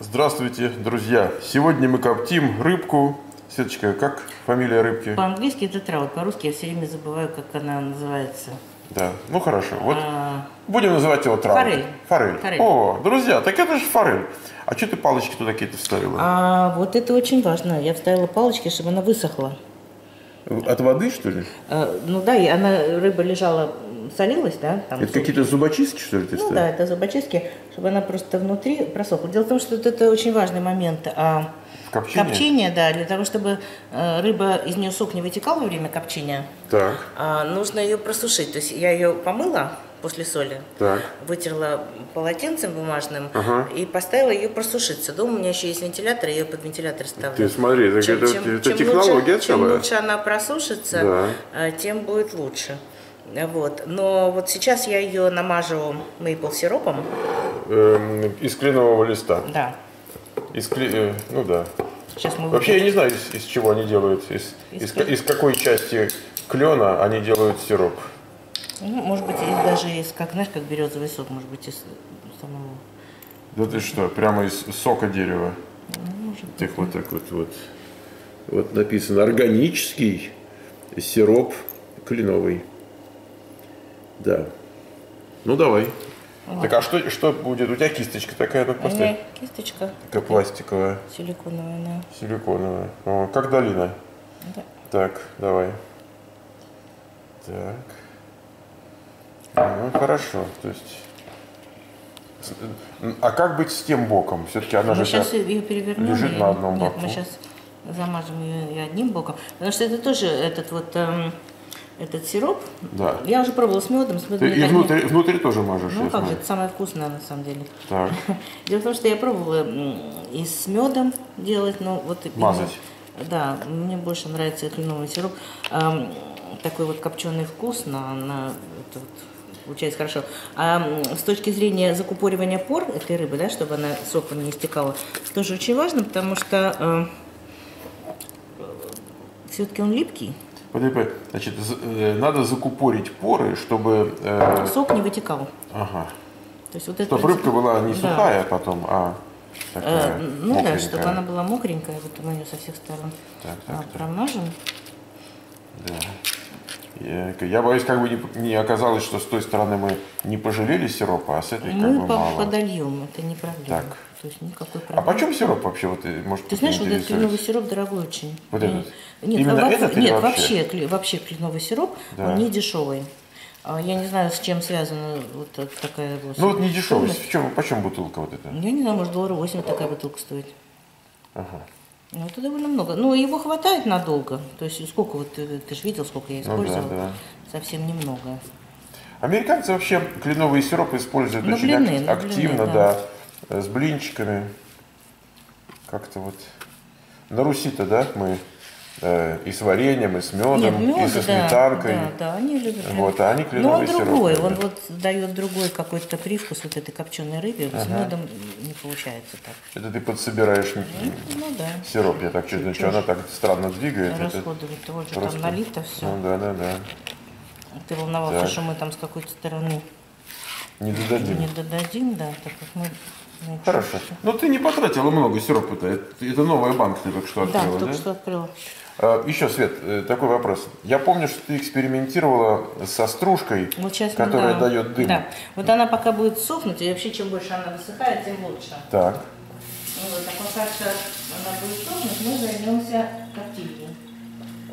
Здравствуйте, друзья! Сегодня мы коптим рыбку. Светочка, как фамилия рыбки? По-английски это траут, по-русски я все время забываю, как она называется. Да, ну хорошо. Вот А, будем называть его траут. Форель. Форель. Форель. О, друзья, так это же форель. А что ты палочки туда какие-то вставила? а вот это очень важно. Я вставила палочки, чтобы она высохла. От воды, что ли? А, ну да, и она, рыба лежала, солилась, да? Там Это какие-то зубочистки, что ли, ты Ну вставила? да, это зубочистки, чтобы она просто внутри просохла. Дело в том, что это очень важный момент. А, В копчении? копчение, да, для того, чтобы э, рыба, из нее сок не вытекал во время копчения, Так, а, нужно ее просушить. То есть я ее помыла после соли, так. вытерла полотенцем бумажным Ага. и поставила ее просушиться. Дома у меня еще есть вентилятор, я ее под вентилятор ставлю. Ты смотри, так Чем- это, чем- это чем технология лучше, Чем целая. лучше она просушится, Да. э, тем будет лучше. Вот. Но вот сейчас я ее намажу мейпл сиропом. Эм, из кленового листа. Да. Из кле- э, Ну да. Сейчас мы Вообще я не знаю, из, из чего они делают, из, Из из, из какой части клена они делают сироп. Ну, может быть, и даже из, как, знаешь, как березовый сок, может быть, из самого. Да ты что, прямо из сока дерева. Ну, может быть. Так вот так вот вот. Вот написано органический сироп кленовый. Да. Ну давай. Так а что, что будет? У тебя кисточка такая, У просто меня кисточка такая пластиковая, силиконовая, да. силиконовая. О, как долина. Да. Так, давай. Так. Ну, хорошо. То есть. А как быть с тем боком? Все-таки она Мы же. сейчас ее перевернем. лежит на одном Нет, боку. мы сейчас замажем ее и одним боком. Потому что это тоже этот вот эм, этот сироп. Да. Я уже пробовала с медом. С медом Ты и так не- внутри, внутри тоже мажешь. Ну как же, это самое вкусное на самом деле. Так. Дело в том, что я пробовала и с медом делать, но вот именно- Мазать. Да, мне больше нравится кленовый сироп. Ам, такой вот копченый вкус на, на это вот получается хорошо. А с точки зрения закупоривания пор этой рыбы, да, чтобы она соком не истекала, тоже очень важно, потому что все-таки он липкий, подожди. Значит, э, надо закупорить поры, чтобы, э, сок не вытекал. ага, То есть вот это чтобы рыбка была не Да. сухая потом, а Э, такая ну да, мокренькая. чтобы она была мокренькая, вот мы ее со всех сторон Так, так, а, так. промажем. Я, я боюсь, как бы не, не оказалось, что с той стороны мы не пожалели сиропа, а с этой как Мы бы по- мало. подольем, это не проблема. Так. То есть никакой А проблемы. почем сироп вообще? Вот, э, может, Ты знаешь, вот этот кленовый сироп дорогой очень. Вот И- этот? Нет, Именно во- этот нет, вообще? вообще, вообще кленовый сироп, Да. он не дешевый. А Я не знаю, с чем связана вот та- такая его Ну вот не дешевый. В чем, почем бутылка вот эта? Я не знаю, может, доллара 8 такая бутылка стоит. Ага. Ну, это довольно много. Ну, его хватает надолго. То есть, сколько вот, ты, ты же видел, сколько я Ну да, использовала? да. Совсем немного. Американцы вообще кленовые сиропы используют На очень блины, ак- блины, активно, да. да. С блинчиками. Как-то вот. На Руси-то, да, мы э, и с вареньем, и с медом, Нет, и меда, со да, сметанкой. да, да, они любят. Вот, а они Но кленовый он сироп другой, он любят. вот дает другой какой-то привкус вот этой копченой рыбе. С медом не получается так. Это ты подсобираешь м, Ну да. сироп, я так чувствую, что она так странно двигает. это Расходовать вот же просто- там налито все. Ну да, да, да. Ты волновался, Так. что мы там с какой-то стороны Не додадим. не додадим, да, так как мы... ну, Хорошо. Но ты не потратила много сиропа-то. Это, это новая банка ты только что Да, открыла, только да? что открыла. А, Еще, Свет, э, такой вопрос. Я помню, что ты экспериментировала со стружкой, Вот сейчас мы, которая да, дает дым. Да. Вот она пока будет сохнуть, и вообще чем больше она высыхает, тем лучше. Так. Ну Вот, а пока что она будет сохнуть, мы займемся коптильней.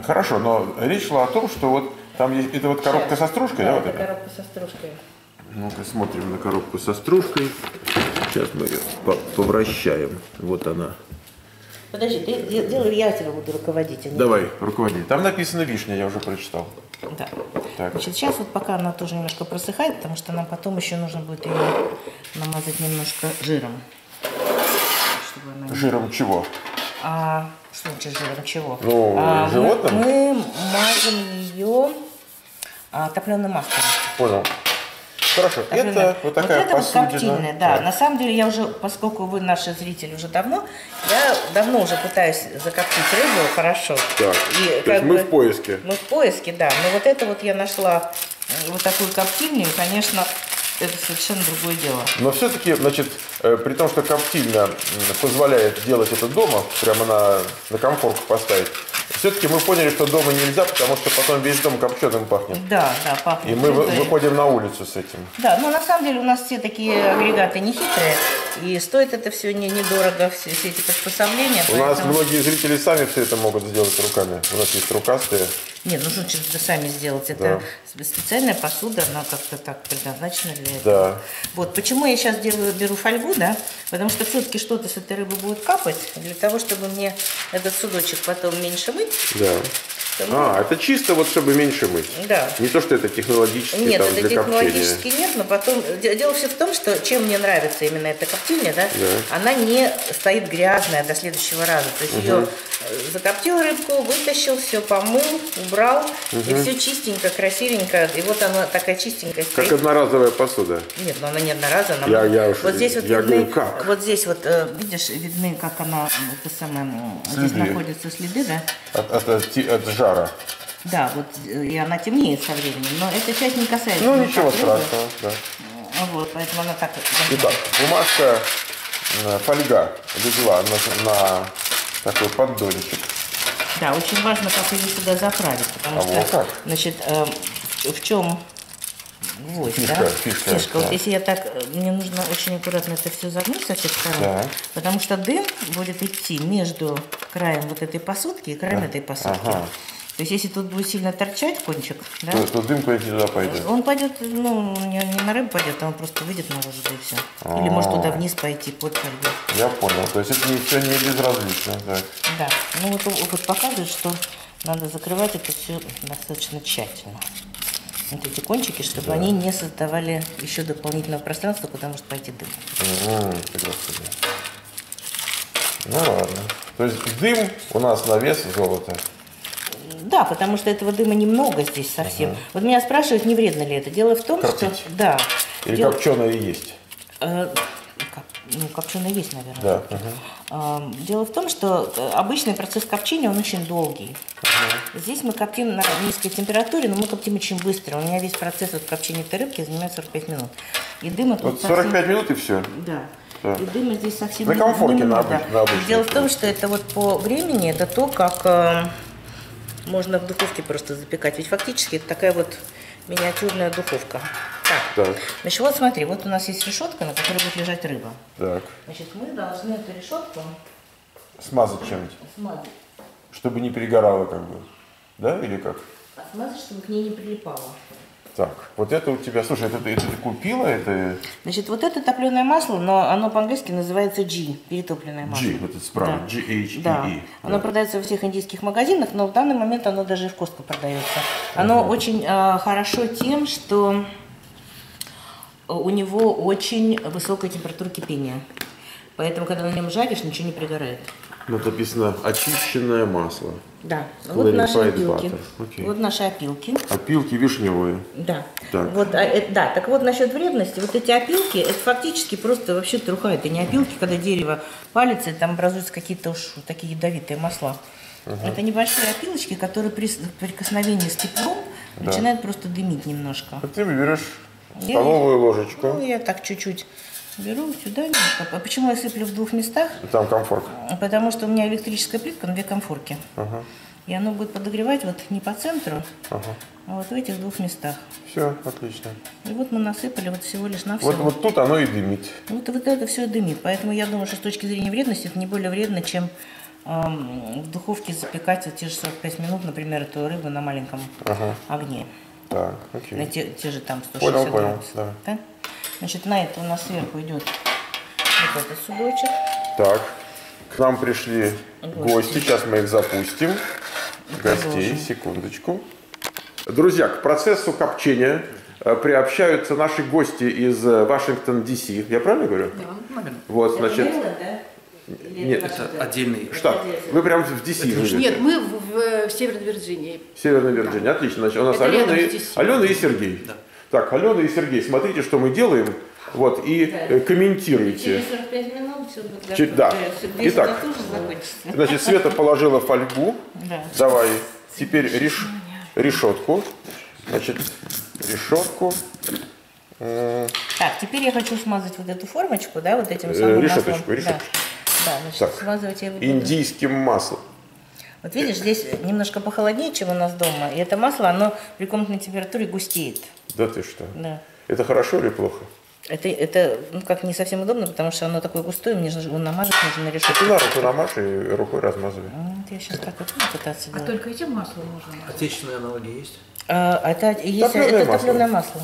Хорошо, но речь шла о том, что вот там есть это вот коробка со стружкой, да, вот это эта? коробка со стружкой. Ну-ка смотрим на коробку со стружкой. Сейчас мы ее по- повращаем. Вот она. Подожди, ты де- делай, я тебя буду руководить. а не Давай, руководи. Там написано вишня, я уже прочитал. Да. Так. Значит, сейчас вот пока она тоже немножко просыхает, потому что нам потом еще нужно будет ее намазать немножко жиром. Чтобы она не- Жиром чего? А, что значит жиром чего? Ну, А, мы- животным? Мы, мажем ее а, топленым маслом. Понял. Хорошо, Топленое. это вот такая это вот посудина. коптильная, да. Так. На самом деле я уже, поскольку вы наши зрители уже давно, я давно уже пытаюсь закоптить рыбу хорошо. Так, И то есть мы бы- в поиске. Мы в поиске, да. Но вот это вот я нашла вот такую коптильню, и, конечно, это совершенно другое дело. Но все-таки, значит, э, при том, что коптильня позволяет делать это дома, прямо на, на комфорку поставить, все-таки мы поняли, что дома нельзя, потому что потом весь дом копченым пахнет. Да, да, пахнет. И мы рыбой. выходим на улицу с этим. Да, но на самом деле у нас все такие агрегаты не хитрые, и стоит это все не, недорого, все, все эти приспособления. У нас поэтому- многие зрители сами все это могут сделать руками. У нас есть рукастые. Нет, ну что это сами сделать. Это Да. спе- специальная посуда, она как-то так предназначена для этого. Да. Вот почему я сейчас делаю, беру фольгу, да? Потому что все-таки что-то с этой рыбы будет капать. Для того, чтобы мне этот судочек потом меньше мыть. Да. то А, это чисто вот чтобы меньше мыть. Да. Не то, что это технологически Нет, там, это для технологически нет, но потом... де- Дело все в том, что чем мне нравится именно эта коптильня, да, Да. она не стоит грязная до следующего раза. То есть ее закоптил рыбку, вытащил, все помыл, убрал, и все чистенько, красивенько. И вот она такая чистенькая Как стоит. одноразовая посуда. Нет, но она не одноразовая. она Я- может- я уж- вот здесь вот я видны, говорю, как? вот здесь вот, э, видишь, видны, как она, это самое, здесь Следы. находятся следы, да? От, от- от от жара. Да, вот, э, и она темнеет со временем, но эта часть не касается Ну, ничего страшного. Да. А Вот, поэтому она так Итак, бумажка, э, фольга легла на, на такой поддончик. Да, очень важно, как ее сюда заправить, потому А что, вот как? значит, э, в чем гвоздь, Фишка, да? фишка, Вот да. если я так, э, мне нужно очень аккуратно это все загнуть со всех сторон, Так. потому что дым будет идти между краем вот этой посудки и краем этой посудки. ага. То есть, если тут будет сильно торчать кончик, да, То, то дым куда-нибудь туда пойдет. он пойдет, ну, не, не на рыбу пойдет, а он просто выйдет наружу, да и все. Или может А. туда вниз пойти под фольгой. Я понял. То есть это все не безразлично. Так. Да, ну вот опыт показывает, что надо закрывать это все достаточно тщательно. Вот эти кончики, чтобы они не создавали еще дополнительного пространства, куда может пойти дым. Ты господи. Ну ладно. То есть дым у нас на вес золота. Да, потому что этого дыма немного здесь совсем. Вот меня спрашивают, не вредно ли это. Дело в том, Кропить. что... Да. Или Дело- копченое есть. Э, ну, копченое есть, наверное. Да. А, Дело в том, что э, обычный процесс коптения, он очень долгий. Здесь мы коптим на низкой температуре, но мы коптим очень быстро. У меня весь процесс вот коптения этой рыбки занимает 45 минут. И дыма тут Вот совсем- 45 минут и все. Да. Да. И дыма здесь совсем На комфорке, на обыч- на обычной Дело в том, что это вот по времени, это то, как э, можно в духовке просто запекать. Ведь фактически это такая вот миниатюрная духовка. Так. Так, Значит, вот смотри, вот у нас есть решетка, на которой будет лежать рыба. так. Значит, мы должны эту решетку Смазать чем-нибудь. смазать. Чтобы не перегорало как бы. Да, или как? А смазать, чтобы к ней не прилипало. Так, вот это у тебя, слушай, это, это ты купила, это Значит, вот это топленое масло, но оно по-английски называется G, перетопленное масло. G, вот это справа, Да. G-H-E-E. Да. Оно продается во всех индийских магазинах, но в данный момент оно даже и в Костко продается. Оно очень э, хорошо тем, что у него очень высокая температура кипения. Поэтому, когда на нем жаришь, ничего не пригорает. Ну, Тут написано очищенное масло. Да. Вот наши опилки. Окей. Вот наши опилки. Опилки вишневые. Да. Так. Вот, а, э, да, так вот насчет вредности, вот эти опилки, это фактически просто вообще труха, это не опилки, когда дерево палится, и там образуются какие-то уж такие ядовитые масла. Это небольшие опилочки, которые при прикосновении с теплом начинают просто дымить немножко. А ты берешь Я- столовую ложечку. Ну, я так чуть-чуть беру сюда немножко. А Почему я сыплю в двух местах? Там комфорт. Потому что у меня электрическая плитка на две комфорки. Ага, И оно будет подогревать вот не по центру, ага. а вот в этих двух местах. Все, отлично. И вот мы насыпали вот всего лишь на все. Вот, вот тут оно и дымит. Вот, вот это все дымит. Поэтому я думаю, что с точки зрения вредности это не более вредно, чем эм, в духовке запекать вот те же 45 минут, например, эту рыбу на маленьком Ага. огне. Так, На окей. те, те же там 160 Понял, понял, градусов. да. Да? Значит, на это у нас сверху идет вот этот судочек. Так, к нам пришли гости. Сейчас мы их запустим. Гостей, Продолжим. секундочку. Друзья, к процессу копчения э, приобщаются наши гости из э, Вашингтон, Д.С. Я правильно говорю? Да, наверное. Вот, значит, Мэриленд, да? Или Нет, Это отдел? отдельный. штат. Вы прям в Д.С. живете? Нет, мы в, в- в Северной Вирджинии. Северной Вирджинии. Отлично. Значит, у нас Это Алена и. Алена и Сергей. Да. Так, Алена и Сергей, смотрите, что мы делаем. Вот, и Да. э, комментируйте. Через 45 минут все будет Чуть- да. Весь Итак. Значит, Света положила фольгу. Да. Давай теперь реш- решетку. Значит, решетку. Так, теперь я хочу смазать вот эту формочку, да, вот этим Э, самым решеточку, маслом. решеточку. Да, да значит, Так. смазывать я буду. Индийским маслом. Вот видишь, здесь немножко похолоднее, чем у нас дома. И это масло, оно при комнатной температуре густеет. Да ты что? Да. Это хорошо или плохо? Это, это ну, как не совсем удобно, потому что оно такое густое, мне же его намазать нужно на решетку. Ты на руку намажь и рукой размазывай. Ну, Вот я сейчас так вот буду пытаться А делать. только этим маслом можно? Отечественные аналоги есть? А, это есть Топленое это масло. топленое масло.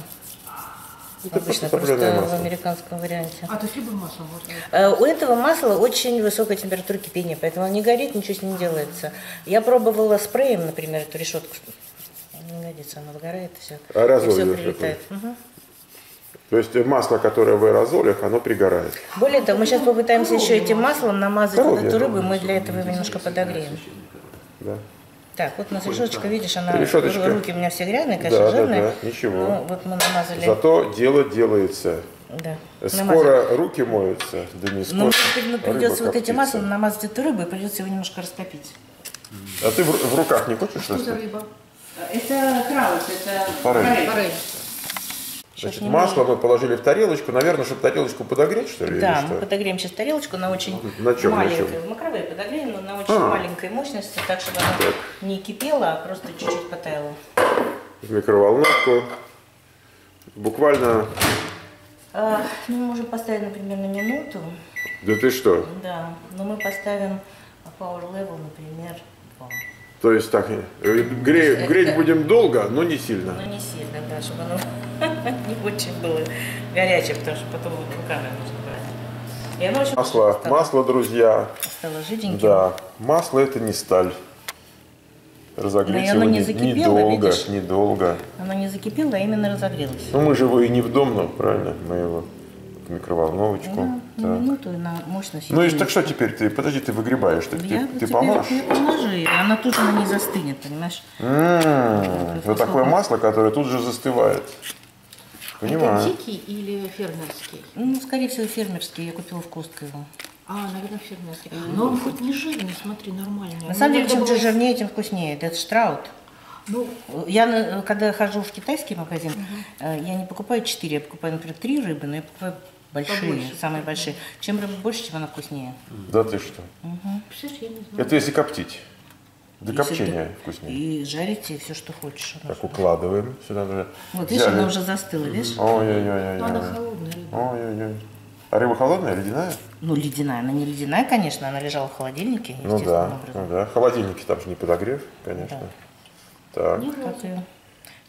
Это Обычно просто в масло. американском варианте. А то есть любым маслом можно? Э, У этого масла очень высокая температура кипения, поэтому оно не горит, ничего с ним не делается. Я пробовала спреем, например, эту решетку. Не годится, она выгорает и все. А аэрозоль все прилетает. То есть масло, которое в аэрозолях, оно пригорает. Более того, мы сейчас попытаемся еще этим маслом намазать эту рыбу, и мы для этого его немножко подогреем. Да. Так, вот у нас решеточка, видишь, она Решеточка. ру- руки у меня все грязные, конечно, Да, да, жирные. да, ничего. Ну, вот мы намазали. Зато дело делается. Да, намазали. Скоро руки моются, да не Но скоро. теперь ну, придется вот этим коптится. маслом намазать эту рыбу, и придется его немножко растопить. А ты в, в руках не хочешь Что за рыба? Это краус, это Форель. Форель. Значит, масло мы положили в тарелочку, наверное, чтобы тарелочку подогреть, что ли? Да, или мы что? подогреем сейчас тарелочку на очень На чем, на маленькой, чем? в макровой подогреем, но на очень А. маленькой мощности, так чтобы она не кипела, а просто чуть-чуть потаяла. В микроволновку. Буквально, А, ну, мы можем поставить, например, на минуту, да ты что? да, но мы поставим power level, например, 2. То есть так, э, гре- греть будем долго, но не сильно. Но не сильно, да, чтобы оно не очень было горячее, потому что потом вот руками нужно брать. И оно очень Масло, стало, масло, друзья, стало жиденьким. да, масло это не сталь. Но Разогреть его не закипело, недолго, видишь? недолго. Оно не закипело, а именно разогрелось. Ну мы же его и не в дом, ну, правильно? Мы его в микроволновочку. Ну, на Так. минуту и на мощность. Ну и так что теперь ты, подожди, ты выгребаешь, так Я ты, ты поможешь? я положу, и она тут же на ней застынет, понимаешь? М, Вот такое масло, которое тут же застывает. Это Понимаю. дикий или фермерский? Ну, скорее всего, фермерский. Я купила в Костко его. А, наверное, фермерский. Но он хоть не жирный, смотри, нормальный. На самом деле, чем было- жирнее, тем вкуснее. Это штраут. Ну, Я, когда хожу в китайский магазин, э, я не покупаю 4, я покупаю, например, 3 рыбы, но я покупаю большие, Побольше, самые большие. Чем рыба больше, тем она вкуснее. Да ты что? представляешь, я не знаю. Это если коптить. До Если копчения ты- вкуснее. И жарите все, что хочешь. Так же- укладываем сюда. уже. Вот, видишь, Взяли. она уже застыла, видишь? Но она Ой-ой-ой. холодная рыба. Ой-ой-ой. А рыба холодная, ледяная? Ну, ледяная. Она не ледяная, конечно, она лежала в холодильнике, Ну да, образом. ну да. В холодильнике там же не подогрев, конечно. Так. Как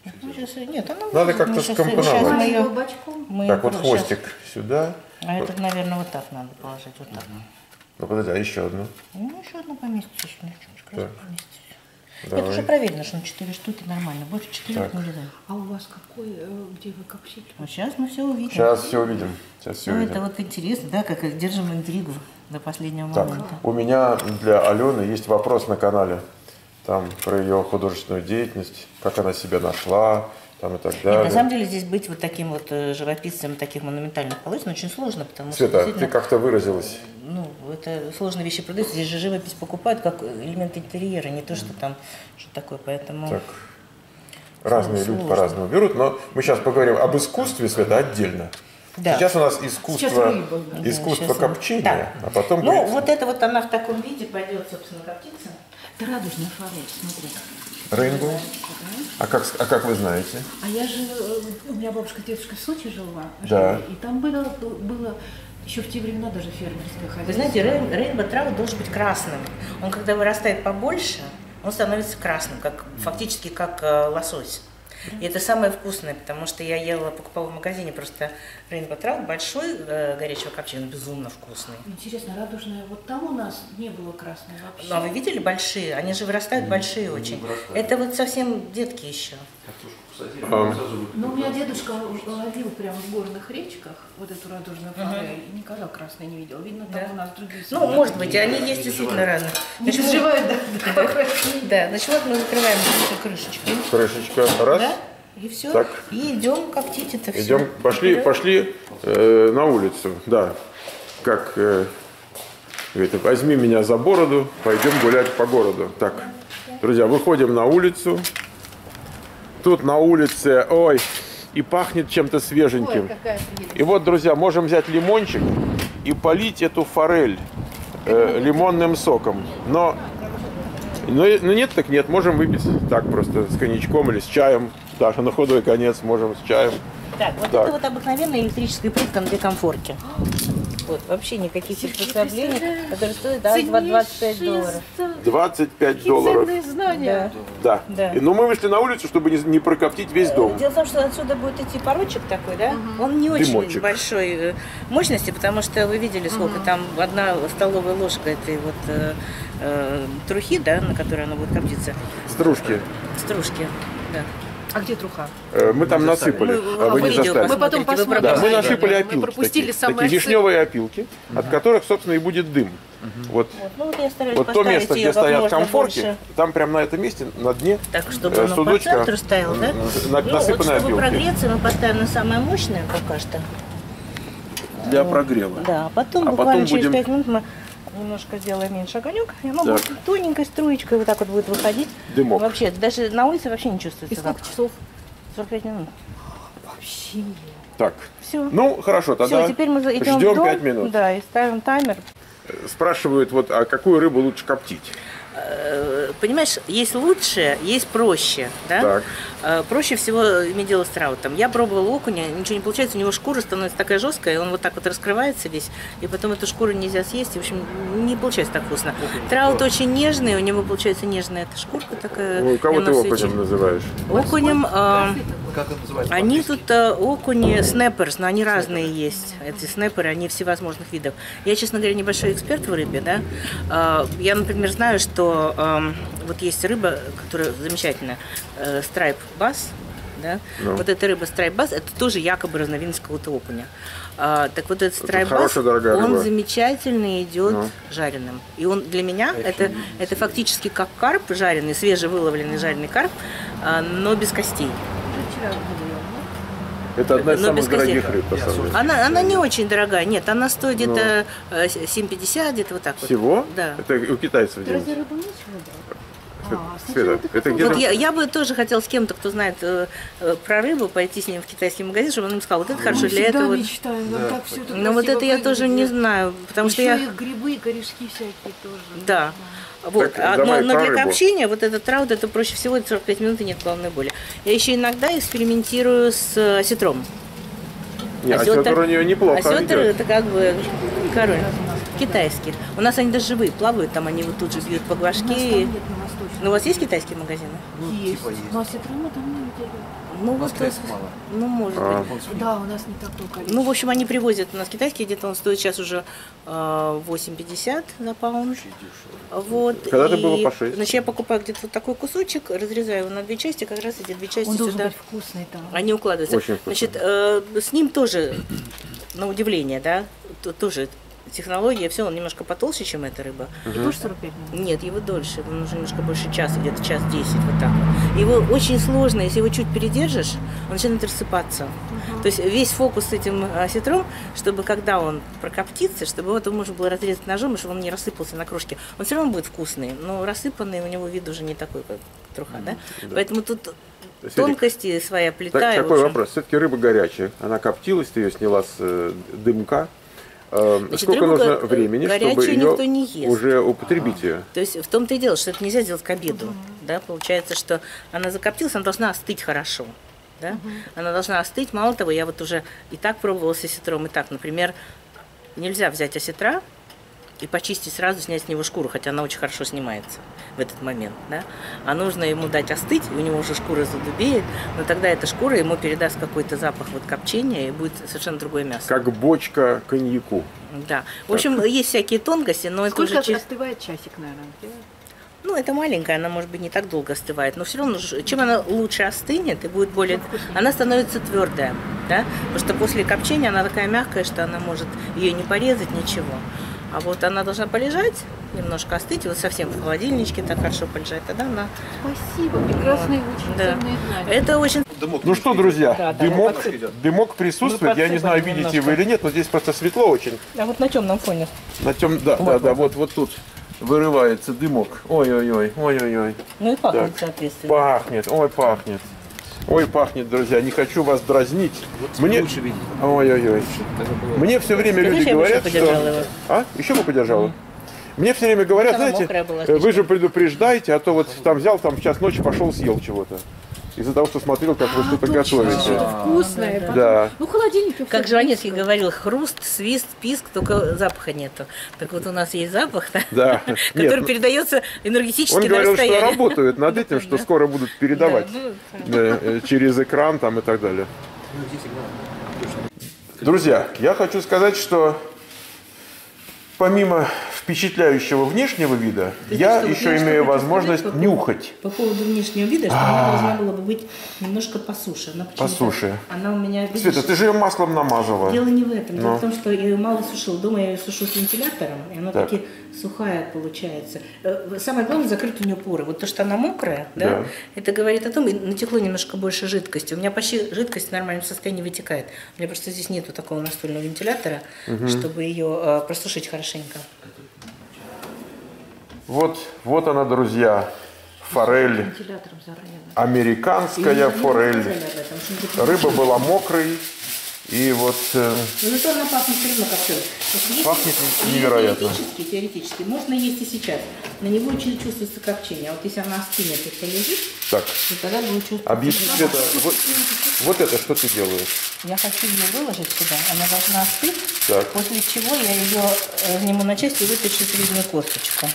ее? Ну, сейчас Нет, она Надо как-то скомпоновать. щас мы Так, вот хвостик сюда. А этот, наверное, вот так надо положить, вот так. Ну подожди, а еще одну. Ну, еще одна поместится, еще Так. поместится. Давай. Это уже проверено, что на 4 штуки нормально. Больше 4 Так. не влезает. А у вас какой, э, где вы коптите? Вот сейчас мы все увидим. Сейчас все увидим. Сейчас все Ну, это увидим. вот интересно, да, как держим интригу до последнего Так, момента. у меня для Алены есть вопрос на канале. Там про ее художественную деятельность, как она себя нашла, там и так Нет, далее. на самом деле здесь быть вот таким вот э, живописцем таких монументальных полотен очень сложно, потому что Света, ты как-то выразилась. ну, это сложные вещи продаются. Здесь же живопись покупают как элемент интерьера, не то, что там что такое, поэтому... Так, разные люди сложно. по-разному берут, но мы сейчас поговорим об искусстве, Света, отдельно. Да. Сейчас у нас искусство, рыба, да. искусство Да, копчения, Так. а потом Ну, будет вот это вот она в таком виде пойдет, собственно, коптиться. Это радужная форель, смотри. рейнбоу. А как, а как вы знаете? А я же, э, у меня бабушка с дедушкой в Сочи жила, Да. и там было, было еще в те времена даже фермерское хозяйство. Вы знаете, рейн, рейнбо трауд должен быть красным. Он, когда вырастает побольше, он становится красным, как, фактически как э, И это самое вкусное, потому что я ела, покупала в магазине просто рейнбо трауд большой, э, горячего копчения, он безумно вкусный. Интересно, радужная, вот там у нас не было красной вообще. Ну, а вы видели большие? Они же вырастают большие очень. Это вот совсем детки еще. Картошку А. Но у меня дедушка ловил прямо в горных речках вот эту радужную форель. и Никогда красной не видел. Видно, там Да. у нас другие Ну, может быть, и они есть действительно разные. Не Значит, переживают, да, да. Значит, вот мы закрываем крышечку. Крышечка, раз. Да? И все. Так. И идем коптить это все. Идем, пошли, пошли э, на улицу, да. Как э, говорит, возьми меня за бороду, пойдем гулять по городу. Так, друзья, выходим на улицу. Тут на улице, ой, и пахнет чем-то Ой, свеженьким. прелесть. И вот, друзья, можем взять лимончик и полить эту форель э, лимонным соком. Но, но, но нет, так нет, можем выпить так просто с коньячком или с чаем. Даже на худой конец можем с чаем. Так, вот Так. это вот обыкновенная электрическая плитка для комфорки. Вот, вообще никаких приспособлений, которые стоят да, 25 долларов. 25 долларов. Ценные знания. Да. Да. И- Но мы вышли на улицу, чтобы не, не прокоптить весь дом. Дело в том, что отсюда будет идти порочек такой, да? Он не очень Дымочек. большой э, мощности, потому что вы видели, сколько там одна столовая ложка этой вот э, э, трухи, да, на которой она будет коптиться, Стружки. стружки. Да. А где труха? Э, Мы там насыпали, Мы- а вы не застали. Мы потом посмотрим. Да, мы насыпали Мы опилки. пропустили такие, самое такие сыр. вишневые опилки, от которых, собственно, и будет дым. Вот, Вот, ну вот я вот то место, где стоят комфорки, больше. там прямо на этом месте, на дне, Так, чтобы э, оно по судочка, центру стояло, да? на- Ну, вот чтобы опилки. прогреться, мы поставим на самое мощное пока что. Для прогрева. Да, а потом А буквально потом через будем- 5 минут мы немножко сделаем меньше огонек, и оно Так. будет тоненькой струечкой вот так вот будет выходить. Дымок. Вообще, даже на улице вообще не И чувствуется. сколько как. часов? 45 минут. Вообще. Так, Все. ну хорошо, тогда Все, теперь мы идем в ждем дом, 5 минут. Да, и ставим таймер. Спрашивают, вот, а какую рыбу лучше коптить? Э, Понимаешь, есть лучше, есть проще, да? Так. Э, Проще всего иметь дело с траутом. Я пробовала окуня, ничего не получается, у него шкура становится такая жесткая, и он вот так вот раскрывается весь, и потом эту шкуру нельзя съесть, и, в общем, не получается так вкусно. Траут очень нежный, у него получается нежная эта шкурка такая. Ой, кого ты окунем называешь? Окунем, э, Как это называется? они тут э, окуни снэперс, но они разные есть. Эти снэперы, они всевозможных видов. Я, честно говоря, небольшой эксперт в рыбе, да. Э, Я, например, знаю, что эм, вот есть рыба, которая замечательная, э, страйп бас, да. Ну. Вот эта рыба страйп бас, это тоже якобы разновидность какого-то окуня. А, так вот этот страйп бас, хорошая, дорогая он рыба. замечательно идет Ну. жареным. И он для меня это, это фактически как карп жареный, свежевыловленный жареный карп, а, но без костей. Вчера Это одна из Но самых дорогих рыб, на самом деле. Она, она не очень дорогая, нет, она стоит где-то э, 7,50, где-то вот так вот. Ну. Всего? Да. Это у китайцев Ты разве делают. рыбу нечего брать? А, Света, это где-то- Вот я, я бы тоже хотела с кем-то, кто знает э, э, про рыбу, пойти с ним в китайский магазин, чтобы он им сказал, вот это хорошо Мы для этого. мечтаем, нам так всё это Но вот красиво это я тоже не знаю, потому что Еще я... и грибы, корешки всякие тоже. Да. Вот. Так, А, но, но для копчения вот этот траут, это проще всего, это 45 минут и нет головной боли. Я еще иногда экспериментирую с э, осетром. Не, Осетр- осетр у нее неплохо Осетр идет. это как бы король. Китайский. У нас они даже живые плавают, там они вот тут же бьют по У Восточном. Ну, у вас есть китайские магазины? есть. типа есть. Но осетрину там Ну, В вот, Москве вот, мало. ну, может А. быть. Да, у нас не такое количество. Ну, в общем, они привозят у нас китайские, где-то он стоит сейчас уже э, 8,50 за паунд. Вот. Когда-то и, было по шесть. Значит, я покупаю где-то вот такой кусочек, разрезаю его на две части, как раз эти две части Он должен сюда. быть вкусный там. Они укладываются. Очень вкусно. Значит, э, с ним тоже, на удивление, да, то- тоже технология, все, он немножко потолще, чем эта рыба. И тоже 45 минут. Нет, его дольше, ему нужно немножко больше часа, где-то час десять, вот так вот. Его очень сложно, если его чуть передержишь, он начинает рассыпаться. То есть весь фокус с этим осетром, чтобы когда он прокоптится, чтобы его можно было разрезать ножом, и чтобы он не рассыпался на крошки. Он все равно будет вкусный, но рассыпанный у него вид уже не такой, как труха, да? Поэтому тут Светик, тонкости своя плита. Так, такой общем, вопрос. Все-таки рыба горячая. Она коптилась, ты ее сняла с э, дымка. Э, Значит, Сколько рыбу нужно го- времени, чтобы ее никто не ест. уже употребить ее? То есть в том-то и дело, что это нельзя делать к обеду. Да? Получается, что она закоптилась, она должна остыть хорошо. Да? Она должна остыть. Мало того, я вот уже и так пробовала с осетром, и так, например, нельзя взять осетра и почистить сразу, снять с него шкуру, хотя она очень хорошо снимается в этот момент. Да? А нужно ему дать остыть, и у него уже шкура задубеет, но тогда эта шкура ему передаст какой-то запах вот копчения, и будет совершенно другое мясо. Как бочка коньяку. Да. В общем, есть всякие тонкости, но это Сколько уже через... остывает часик, наверное? Ну, это маленькая, она, может быть, не так долго остывает, но все равно, чем она лучше остынет и будет более... Она становится твердая, да? Потому что после копчения она такая мягкая, что она может ее не порезать, ничего. А вот она должна полежать, немножко остыть, вот совсем в холодильничке так хорошо полежать, тогда она... Спасибо, прекрасные очень Да. ценные знания. Это очень... Дымок Ну что, друзья, Да, да, дымок, дымок присутствует. Я не знаю, видите вы немножко. или нет, но здесь просто светло очень. А вот на темном фоне. На тем, да, да, да, вот, вот тут вырывается дымок. Ой-ой-ой, ой-ой-ой. Ну и пахнет, Так. соответственно. Пахнет, ой, пахнет. Ой, пахнет, друзья, не хочу вас дразнить. Мне... лучше видеть. Ой-ой-ой. Мне все время Скажи, люди говорят, что... его. А? Еще бы подержала? Мне все время говорят, знаете, была э, вы же предупреждаете, а то вот там взял, там в час ночи пошел, съел чего-то. Из-за того, что смотрел, как вы что-то готовите. Что-то вкусное. Да. Ну, в холодильнике. Как Жванецкий говорил, хруст, свист, писк, только запаха нету. Так вот у нас есть запах, да, который Нет, передается энергетически он на говорил, что работают над этим, что скоро будут передавать Да, ну, да, э, через экран там и так далее. Друзья, я хочу сказать, что помимо впечатляющего внешнего вида, я что, еще имею возможность по поводу- нюхать. По поводу внешнего вида, что она должна была бы быть немножко по суше. Она почему-то- суше. Она у меня, видишь, Света, ты же ее маслом намазала. Дело не в этом. Дело Ну. в том, что я ее мало сушила. Дома я ее сушу с вентилятором, и она Так. таки сухая получается. Э, Самое главное, закрыть у нее поры. Вот то, что она мокрая, да, Да. это говорит о том, и натекло немножко больше жидкости. У меня почти жидкость в нормальном состоянии вытекает. У меня просто здесь нету такого настольного вентилятора, чтобы ее э, просушить хорошенько. Вот, вот она, друзья, форель, американская форель. Рыба была мокрой, и вот э, зато она пахнет все равно если- Пахнет невероятно. Теоретически, теоретически, можно есть и сейчас. На него чувствуется копчение. А вот если она остынет и полежит, так, то тогда будет чувствоваться. объясни, Света, вот, вот это что ты делаешь? Я хочу ее выложить сюда, она должна остыть, Так. после чего я ее разниму на части и вытащу среднюю косточку,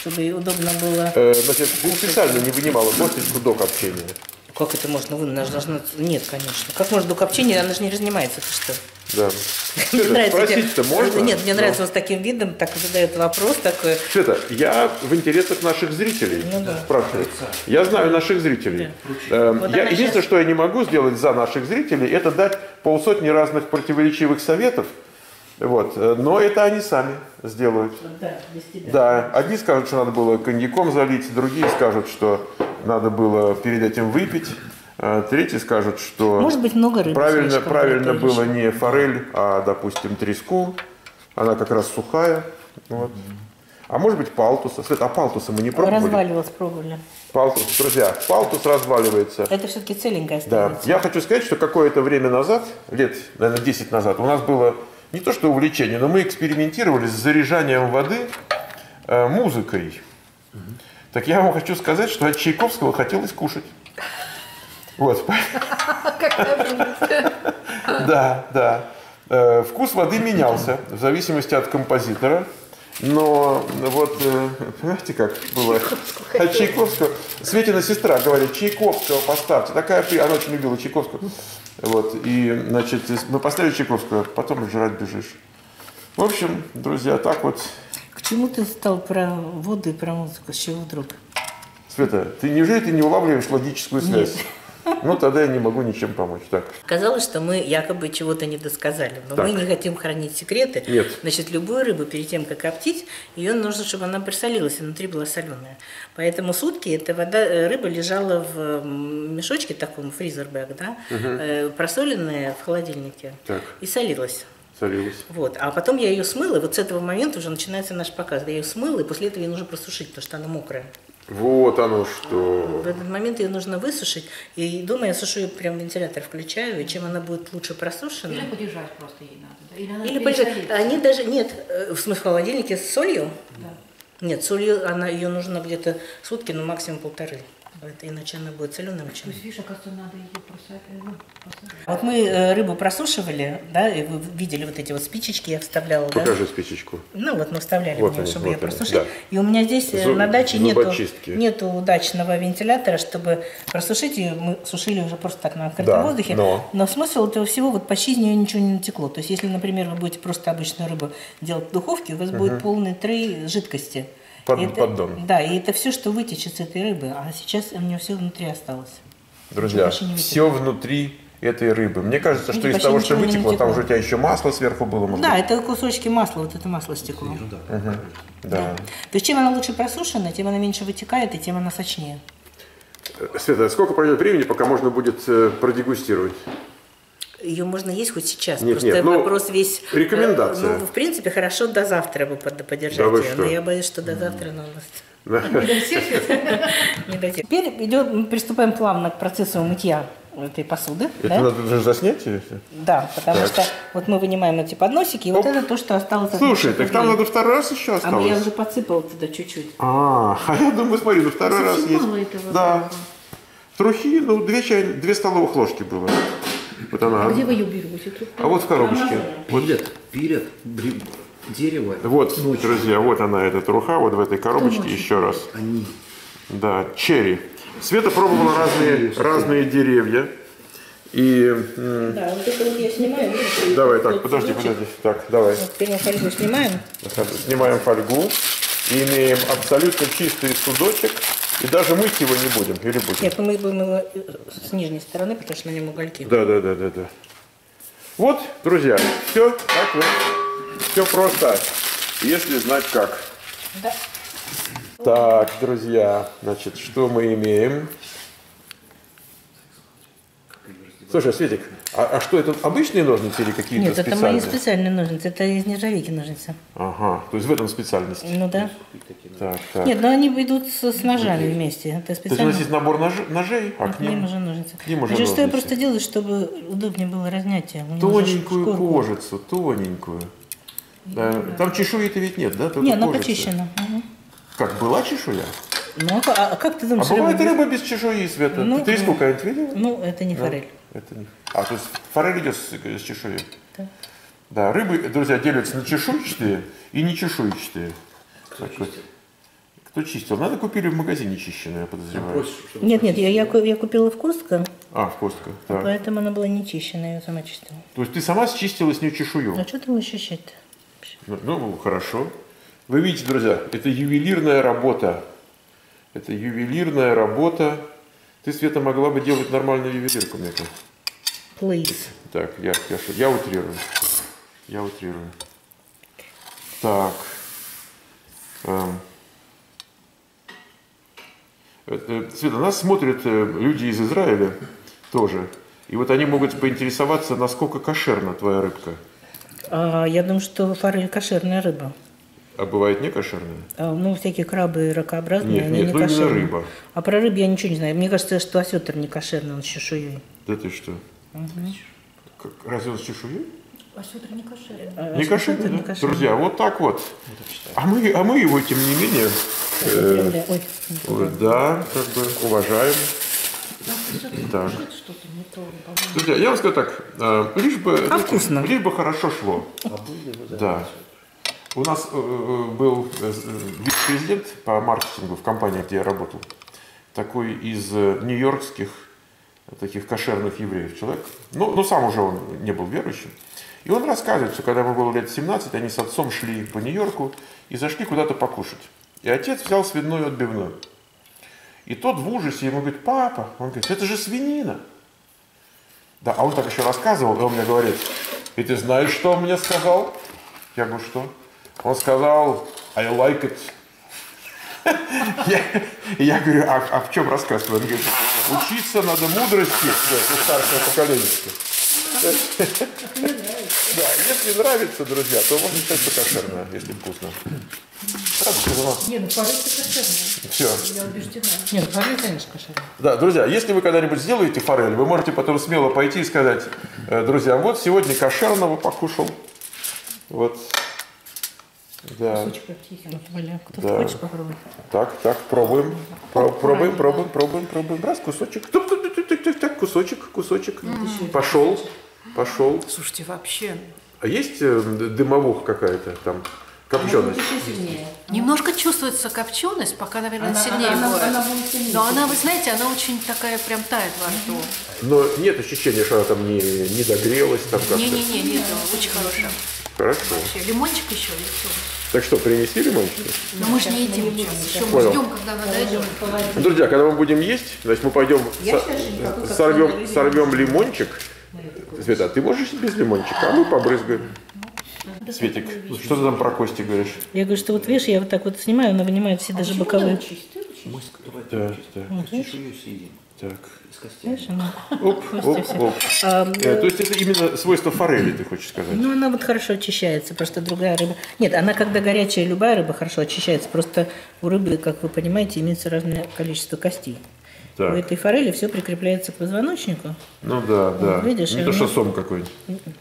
чтобы ей удобно было... Э, значит, ты специально не вынимала косточку до копчения. Как это можно вынуть? Она же должна... Нет, конечно. Как можно до копчения? Она же не разнимается, ты что? Да. Мне Света, нравится спросить-то можно? Нет, мне нравится вот с таким видом, так задает вопрос такой. Света, я в интересах наших зрителей Ну да. спрашиваю. Я знаю наших зрителей. Э, Вот я, единственное, щас- что я не могу сделать за наших зрителей, это дать полсотни разных противоречивых советов. Вот. э, Но это они сами сделают. Да, без тебя. Да, одни скажут, что надо было коньяком залить, другие скажут, что надо было перед этим выпить, а третьи скажут, что Может быть, много рыбы правильно, правильно было не форель, а, допустим, треску. Она как раз сухая. Вот. А может быть, палтуса. Свет, а палтуса мы не пробовали? Разваливалась, пробовали. Палтус, друзья, палтус разваливается. Это все-таки целенькая Да. становится. Я хочу сказать, что какое-то время назад, лет, наверное, 10 назад, у нас было не то что увлечение, но мы экспериментировали с заряжанием воды э, музыкой. Так я вам хочу сказать, что от Чайковского хотелось кушать. Вот. Да, да. Э, Вкус воды менялся в зависимости от композитора. Но вот, э, понимаете, как было? От Чайковского. Светина сестра говорит, Чайковского поставьте. Такая, она очень любила Чайковского. Вот, и, значит, мы поставили Чайковского, потом жрать бежишь. В общем, друзья, так вот. К чему ты стал про воду и про музыку? С чего вдруг? Света, ты неужели ты не улавливаешь логическую связь? Ну, тогда я не могу ничем помочь. Так. Казалось, что мы якобы чего-то не досказали, но Так. мы не хотим хранить секреты. Нет. Значит, любую рыбу перед тем, как коптить, ее нужно, чтобы она присолилась, и внутри была соленая. Поэтому сутки эта вода, э, рыба лежала в мешочке таком, фризербэк, да, э, просоленная в холодильнике, Так. и солилась. Солилась. Вот. А потом я ее смыла, и вот с этого момента уже начинается наш показ. Я ее смыла, и после этого ее нужно просушить, потому что она мокрая. Вот оно что. В этот момент ее нужно высушить. И дома я сушу ее прям вентилятор включаю, и чем она будет лучше просушена. Или подержать просто ей надо. да? Или, она Или пересолится. Они даже нет, э, в смысле в холодильнике с солью. Да. Нет, солью она ее нужно где-то сутки, ну максимум полторы. Это, иначе она будет соленая То очень. есть, видишь, оказывается, надо ее просать. Ну, посолить. Вот мы э, рыбу просушивали, да, и вы видели вот эти вот спичечки я вставляла, да? Покажи спичечку. Ну вот мы вставляли Вот в нее, они, чтобы вот ее они, просушить. да. И у меня здесь э, Зуб- на даче нету, нету удачного вентилятора, чтобы просушить ее. Мы сушили уже просто так на открытом Да, воздухе. но- смысл этого всего, вот почти из нее ничего не натекло. То есть если, например, вы будете просто обычную рыбу делать в духовке, у вас будет полный трей жидкости. Под- это- поддон. Да, и это все, что вытечет с этой рыбы. А сейчас у нее все внутри осталось. Друзья, все внутри этой рыбы. Мне кажется, что из того, что вытекло, там натекло. же у тебя еще масло сверху было. может Да, быть? это кусочки масла, вот это масло стекло. да. То есть чем она лучше просушена, тем она меньше вытекает, и тем она сочнее. Э, Света, сколько пройдет времени, пока можно будет э, продегустировать? Ее можно есть хоть сейчас. Нет, Просто нет, ну, вопрос весь. э, рекомендация. Ну, в принципе, хорошо до завтра бы под- подержать Да ее. что? Но я боюсь, что до завтра она у нас. Теперь идет, мы приступаем плавно к процессу мытья этой посуды. Это да? надо даже заснять? или что? Да, потому Так. что вот мы вынимаем эти подносики, и вот Оп. это то, что осталось от Слушай, так там надо второй раз еще А я осталось. уже подсыпала туда чуть-чуть. А, а я думаю, смотри, ну второй раз есть. мало этого Да. Трухи, ну, две, чай, две столовых ложки было. Вот она. А где вы ее берете? Тут А вот в коробочке. Пилят, пилят бри- дерево. Вот, друзья, вот она, эта труха, вот в этой коробочке ночью? еще раз. Они Да, черри. Света пробовала разные, разные деревья. И Да, вот это вот я снимаю. видите, давай, вот так, подожди, подожди. Так, давай. Вот теперь мы фольгу снимаем. Снимаем фольгу и имеем абсолютно чистый судочек. И даже мыть его не будем. Или будем? Нет, ну мы будем его э, с нижней стороны, потому что на нем угольки. Да, да, да, да, да. Вот, друзья, все так вот. Все просто, если знать как. Да. Так, друзья, значит, что мы имеем? Слушай, Светик, а, а что это обычные ножницы или какие-то Нет, это специальные? мои специальные ножницы, это из нержавейки ножницы. Ага, то есть в этом специальность. Ну да. Так, так. Нет, но они идут с, с ножами вместе. Это то есть у специально. нас есть набор нож- ножей, а к К ним ним уже ножницы. к ним уже Значит, что я ножницы. просто делаю, чтобы удобнее было разнятие. Тоненькую шкурку. кожицу, тоненькую. Да, там чешуи-то ведь нет, да? Только Не, она кожица. почищена. Мгм. Как, была чешуя? Ну, а, а как ты А думаешь, бывает рыба без- рыба без чешуи, Света? Ну, Ты ну. сколько нибудь видела? Ну, это не форель. Это не... А, то есть форель идет с, с чешуей? Да. Да, рыбы, друзья, делятся на чешуйчатые и не чешуйчатые. Так вот. Кто чистил? Надо купили в магазине чищенную, я подозреваю. просишь, Нет, нет, я, я, я купила в Костко, А, в костка. Так. поэтому она была не чищенная, я ее сама чистила. То есть ты сама счистила с нее чешую? А что там еще считать-то? Ну, ну, хорошо. Вы видите, друзья, это ювелирная работа. Это ювелирная работа. Ты, Света, могла бы делать нормальную ювелирку, мне кажется. Please. Так, я, я, я утрирую. Я утрирую. Так. Эм. Это, Света, нас смотрят э, люди из Израиля тоже. И вот они могут поинтересоваться, насколько кошерна твоя рыбка. А, я думаю, что форель кошерная рыба. А бывает не кошерная? А, ну, всякие крабы ракообразные, Нет, они нет, не ну кошерные. рыба. А про рыб я ничего не знаю. Мне кажется, что осетр не кошерный, он с чешуей. Да ты что? Как, разве он с чешуей? А сетр не кошерный. А Не осетр кошерный, не да? кошерный. Друзья, вот так вот. А мы, а мы его, тем не менее, э, Ой, вот, да, как бы уважаем. Не по-моему. Друзья, я вам скажу так, э, лишь бы, А вкусно? лишь бы хорошо шло. Да. У нас э, э, был э, вице-президент по маркетингу в компании, где я работал, такой из нью-йоркских таких кошерных евреев человек. Ну, ну, сам уже он не был верующим. И он рассказывает, что когда ему было лет 17, они с отцом шли по Нью-Йорку и зашли куда-то покушать. И отец взял свиную отбивную. И тот в ужасе ему говорит, папа, он говорит, это же свинина. Да, а он так еще рассказывал, и он мне говорит, и ты знаешь, что он мне сказал? Я говорю, что? Он сказал, I like it. Я, я говорю, а, а в чем рассказ? Он говорит, учиться надо мудрости у старшего поколения. Да, если нравится, друзья, то можно сказать, что кошерное, если вкусно. Правда, сказала? Не, ну форель кошерная. Все. Я убеждена. Нет, форель, конечно, кошерная. Да, друзья, если вы когда-нибудь сделаете форель, вы можете потом смело пойти и сказать, «Э, друзья, вот сегодня кошерного покушал. Вот. Да. Кусочек. Валя, кто Да. хочешь попробовать? Так, так, пробуем. Про- пробуем, пробуем, пробуем, пробуем. Раз, кусочек. Тук, тук, тук, тук, тук, тук, так, кусочек, кусочек. Пошел, пошел. Слушайте, вообще. А есть э, дымовуха какая-то там? Копченость? Немножко чувствуется копченость, пока, наверное, сильнее она, будет. она будет сильнее. Но она, вы знаете, она очень такая прям тает во рту. Но нет ощущения, что она там не, не догрелась там как-то. Не-не-не, нет, очень хорошая. Хорошо. Вообще, лимончик еще и все. Так что, принести лимончики? Но мы же не едим сейчас. Еще мы ждем, когда она дойдет. Друзья, когда мы будем есть, значит, мы пойдем со- сорвем, сорвем лимончик. Света, а ты можешь без лимончика, а мы побрызгаем. Светик, что ты там про кости говоришь? Я говорю, что вот видишь, я вот так вот снимаю, она вынимает все даже боковые. Мы Да, да. съедим. Так. Знаешь, она... Оп, оп, всё. оп. А, Э, То есть это именно свойство форели, ты хочешь сказать? Ну, она вот хорошо очищается, просто другая рыба. Нет, она когда горячая, любая рыба хорошо очищается, просто у рыбы, как вы понимаете, имеется разное количество костей. Так. У этой форели все прикрепляется к позвоночнику. Ну да, да. видишь, ну, то что сом какой-нибудь.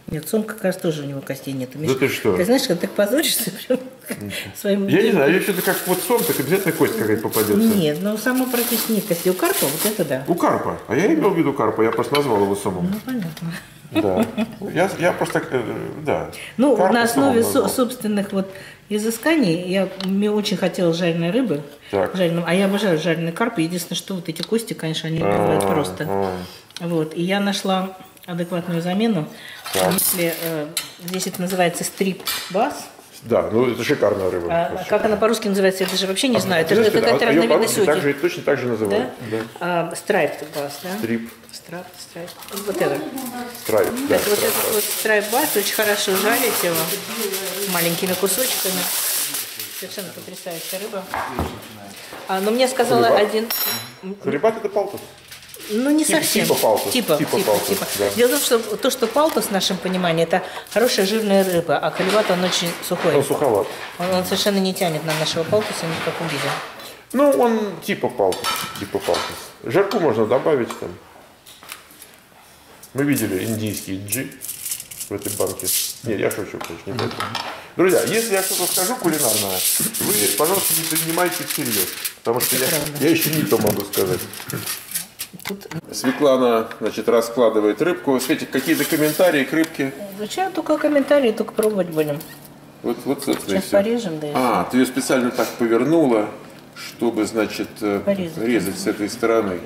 Нет, сумка, кажется, тоже у него костей нет. Да ты что? Ты знаешь, когда так позоришься прям своим... Я не знаю, если это как вот сом, так обязательно кость какая-то попадется. Нет, ну само практически нет костей. У карпа вот это да. У карпа. А я имел в виду карпа, я просто назвал его сомом. Ну, понятно. Да. Я, я просто, э, да. Ну, Карпа на основе собственных вот изысканий я, мне очень хотелось жареной рыбы. Так. Жареной, а я обожаю жареный карп. Единственное, что вот эти кости, конечно, они бывают А, просто. а. Вот. И я нашла адекватную замену. Так. Если э, здесь это называется стрип-бас, Да, ну это шикарная рыба. а как она по-русски называется, я даже вообще не знаю. Это Знаешь, какая-то а разновидность же, точно так же называют. Да? Да. А, страйп бас, да? Стрип, Stripe, stripe. Вот это. stripe, да. Так, вот этот вот stripe bass очень хорошо жарить его маленькими кусочками. Совершенно потрясающая рыба. А, но мне сказала Halibut? один... Halibut это палтус. Ну, не Тип- совсем. типа палтус. Типа, Типа типа, палтус, типа. да. Дело в том, что то, что палтус в нашем понимании, это хорошая жирная рыба, а halibut, он очень сухой. Он суховат. Он, он совершенно не тянет на нашего палтуса ни в каком виде. Ну, он типа палтус. Типа палтус. Жарку можно добавить там. Мы видели индийский джи в этой банке. Нет, я шучу, конечно, не буду. Друзья, если я что-то скажу кулинарное, вы, пожалуйста, не принимайте всерьез. Потому что я, я еще не то могу сказать. Светлана, значит, раскладывает рыбку. Светик, какие-то комментарии к рыбке? Зачем только комментарии, только пробовать будем. Вот, вот, собственно, Сейчас всё. порежем, да. А, ты ее специально так повернула, чтобы, значит, э, Порезать. резать с этой стороны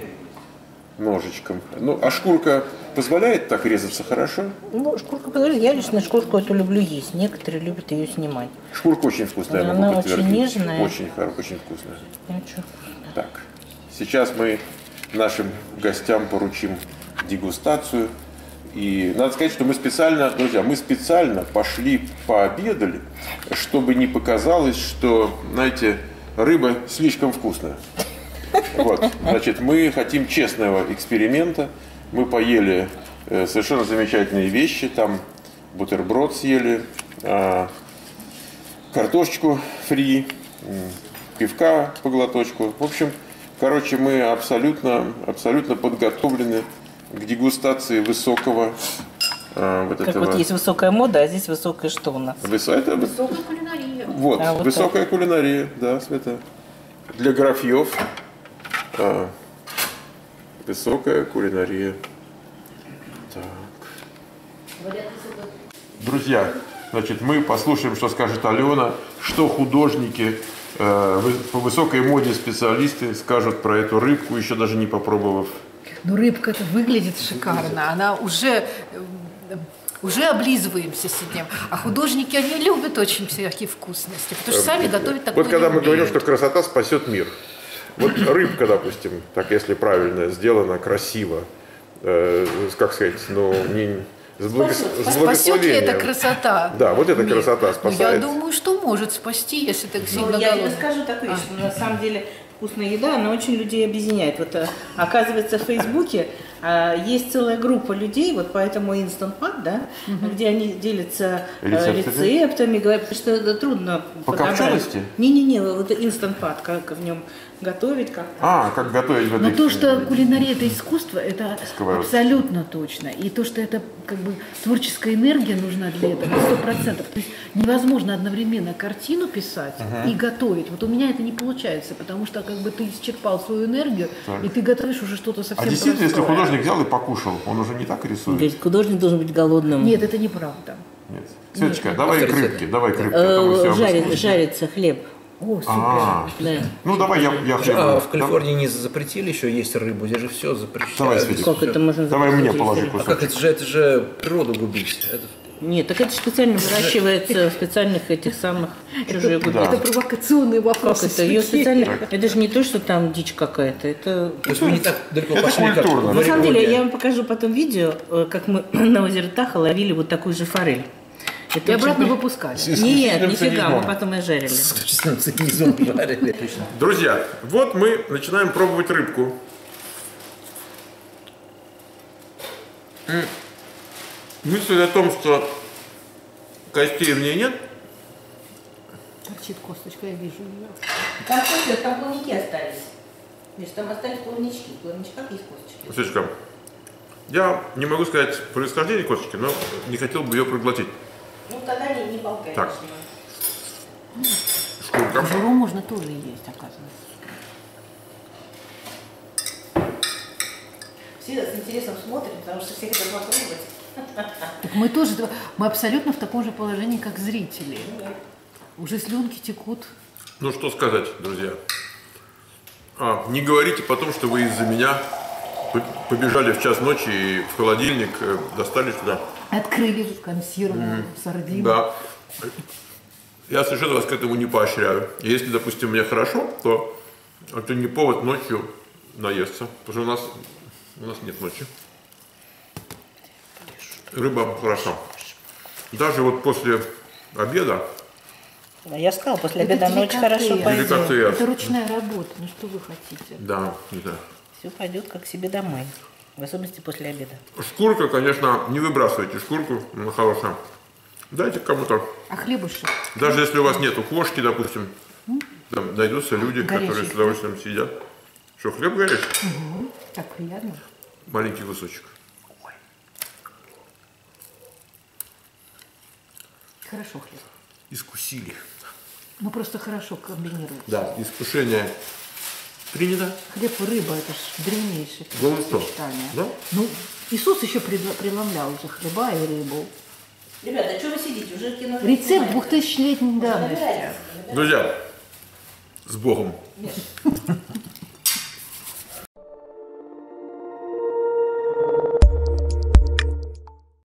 ножичком. Ну, а шкурка позволяет так резаться хорошо? Ну, шкурка, позволит. я лично шкурку эту люблю есть. Некоторые любят ее снимать. Шкурка очень вкусная, Да, могу она очень нежная. Очень хорошая, очень вкусная. Ну, чё. Так, сейчас мы нашим гостям поручим дегустацию. И надо сказать, что мы специально, друзья, мы специально пошли пообедали, чтобы не показалось, что, знаете, рыба слишком вкусная. Вот, значит, мы хотим честного эксперимента. Мы поели э, совершенно замечательные вещи. Там бутерброд съели, а, картошечку фри, пивка по глоточку. В общем, короче, мы абсолютно, абсолютно подготовлены к дегустации высокого а, вот Как этого. вот есть высокая мода, а здесь высокая что у нас? Высо- это выс- Высокая кулинария. вот, А, вот высокая кулинария, да, Света. Для графьев а, высокая кулинария. Так. Друзья, значит, мы послушаем, что скажет Алена, что художники, э, по высокой моде специалисты скажут про эту рыбку, еще даже не попробовав. Ну, рыбка-то выглядит шикарно. Она уже э, уже облизываемся сидим. А художники, они любят очень всякие вкусности, потому что сами готовить такое Вот когда мы говорим, что красота спасет мир. Вот рыбка, допустим, так если правильно сделана, красиво, э, как сказать, ну, не, с, благо- с Спасет ли благословением. эта красота? Да, вот эта Нет. красота Ну, я спасает. думаю, что может спасти, если так сильно Ну, я тебе скажу такую вещь, что на самом деле вкусная еда, она очень людей объединяет. Вот э, оказывается в Фейсбуке есть целая группа людей, вот поэтому Instant Pot, да, где они делятся э, Рецептами? рецептами, говорят, что это трудно По подобрать. копчености? Не-не-не, вот Instant Pot, как в нем готовить, как А, как готовить в Но этой... то, что кулинария это искусство, это Сковородка. абсолютно точно. И то, что это как бы творческая энергия нужна для этого, сто процентов. То есть невозможно одновременно картину писать и готовить. Вот у меня это не получается, потому что как бы ты исчерпал свою энергию, и ты готовишь уже что-то совсем А действительно, если простое. Художник взял и покушал, он уже не так рисует? Говорит, художник должен быть голодным. Нет, это неправда. Нет. Светочка, давай к рыбке, давай к рыбке. а Э, жарит- жарится хлеб. О, супер. А, Да. ну давай я, я хлеб. А в Калифорнии не запретили еще есть рыбу, здесь же все запрещают. Давай, Светик. Как это можно Давай мне положи если- А как кусочек. это же, это же природу губить? Это- Нет, так это специально выращивается в специальных этих самых чужие губы. Да. Это провокационные Как вопросы. это? Ее специально. Это же не то, что там дичь какая-то. Это. То есть вы не так далеко Это пошли, культурно. На самом деле, я вам покажу потом видео, э, как мы на озере Таха ловили вот такую же форель. Это И обратно при- выпускали. Нет, нифига, мы потом и жарили. С исключительным цинизмом жарили. Друзья, вот мы начинаем пробовать рыбку. Мысль о том, что костей в ней нет, Торчит косточка, я вижу ее. Там, там плавники остались. Миш, там остались плавнички. В плавничках есть косточки. Светочка, я не могу сказать происхождение косточки, но не хотел бы ее проглотить. Ну, тогда не, не болтай. Так. Шкурка. Журу можно тоже есть, оказывается. Все с интересом смотрят, потому что все хотят попробовать. Так мы тоже, мы абсолютно в таком же положении, как зрители. Уже слюнки текут. Ну что сказать, друзья. А, не говорите потом, что вы из-за меня по- побежали в час ночи и в холодильник э, достали сюда. Открыли консерву, сардину. Да. Я совершенно вас к этому не поощряю. Если, допустим, мне хорошо, то это не повод ночью наесться. Потому что у нас, у нас нет ночи. Рыба хорошо. Даже вот после обеда Да, я сказала, после обеда она очень хорошо пойдет. Деликатес. Это ручная работа. Ну что вы хотите? Да, да. Все пойдет как себе домой. В особенности после обеда. Шкурка, конечно, не выбрасывайте шкурку, она хорошая. Дайте кому-то. А хлебушек? Даже если у вас нету кошки, допустим, там найдутся люди, которые Горячий с удовольствием сидят. Что, хлеб горячий? Так приятно. Маленький кусочек. Хорошо хлеб. Искусили. Ну просто хорошо комбинируется. Да, искушение принято. Хлеб и рыба это же древнейшее Ну, сочетание. Да? Ну, Иисус еще преломлял уже хлеба и рыбу. Ребята, что вы сидите? Уже кино Рецепт двухтысячелетней давности. Друзья, с Богом. Миш,